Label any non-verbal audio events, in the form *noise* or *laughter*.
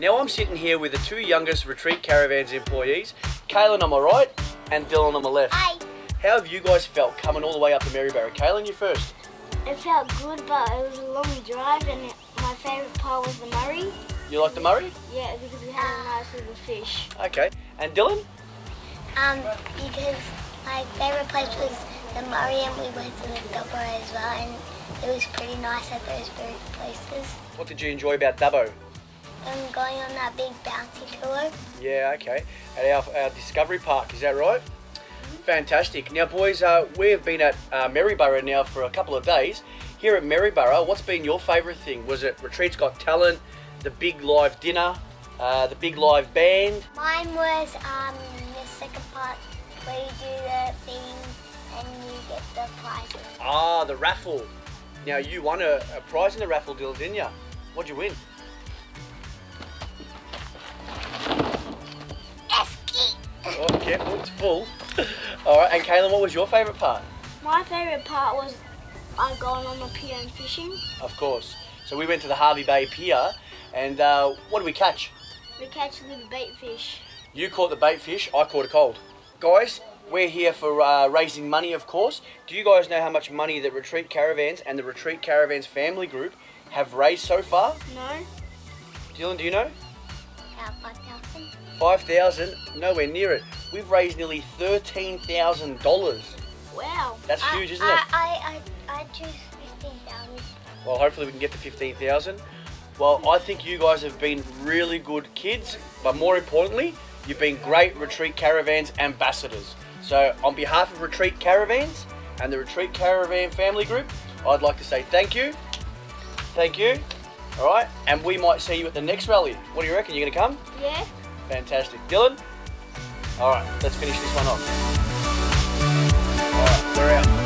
Now I'm sitting here with the two youngest Retreat Caravans employees, Kaylan on my right and Dylan on my left. Hi. How have you guys felt coming all the way up to Maryborough? Kaylan, you first. It felt good, but it was a long drive, and it, my favourite part was the Murray. You like the Murray? Yeah, because we had a nice little fish. Okay. And Dylan? Um, because my favorite place was the Murray and we went to the Dubbo as well and it was pretty nice at those both places. What did you enjoy about Dubbo? Going on that big bouncy tour. Yeah, okay. At our, our Discovery Park, is that right? Fantastic. Now, boys, uh, we've been at uh, Maryborough now for a couple of days. Here at Maryborough, what's been your favourite thing? Was it Retreats Got Talent, the big live dinner, uh, the big live band? Mine was um, the second part where you do the thing and you get the prizes. Ah, the raffle. Now, you won a, a prize in the raffle, Dylan, didn't you? What'd you win? Careful, it's full. *laughs* All right, and Kaylan, what was your favourite part? My favourite part was uh, going on the pier and fishing. Of course. So we went to the Hervey Bay Pier, and uh, what did we catch? We catch little bait fish. You caught the bait fish, I caught a cold. Guys, we're here for uh, raising money, of course. Do you guys know how much money the Retreat Caravans and the Retreat Caravans family group have raised so far? No? Dylan, do you know? About 5,000. 5,000? Nowhere near it. We've raised nearly $13,000. Wow. That's I- huge, isn't I, it? I, I, I choose 15,000. Well, hopefully we can get to 15,000. Well, I think you guys have been really good kids, but more importantly, you've been great Retreat Caravans ambassadors. So, on behalf of Retreat Caravans and the Retreat Caravan family group, I'd like to say thank you. Thank you. All right, and we might see you at the next rally. What do you reckon? You're gonna come? Yeah? Fantastic. Dylan? All right, let's finish this one off. All right, we're out.